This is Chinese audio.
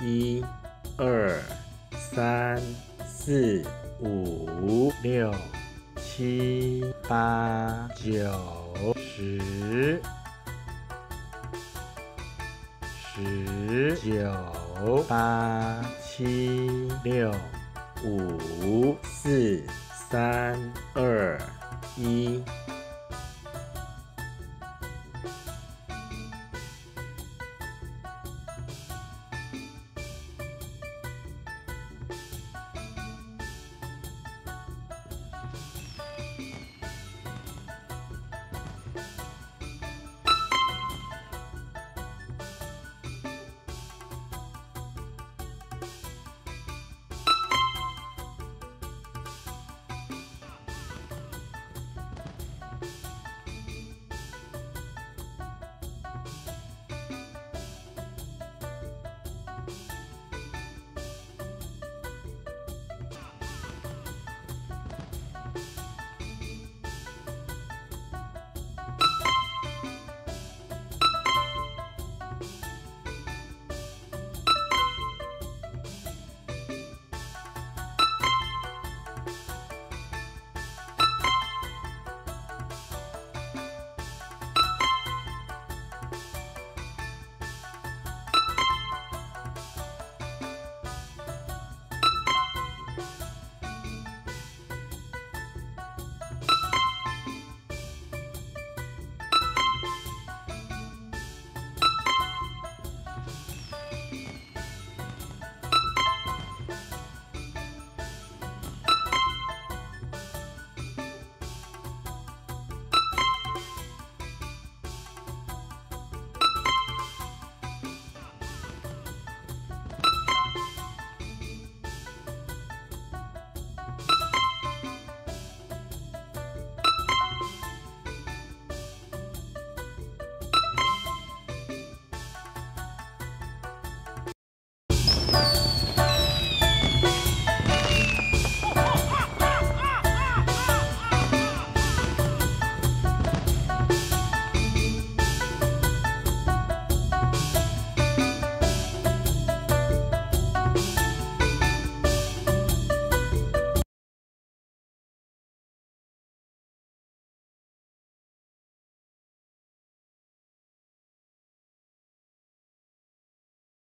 一二三四五六七八九十十九八七六五四三二一。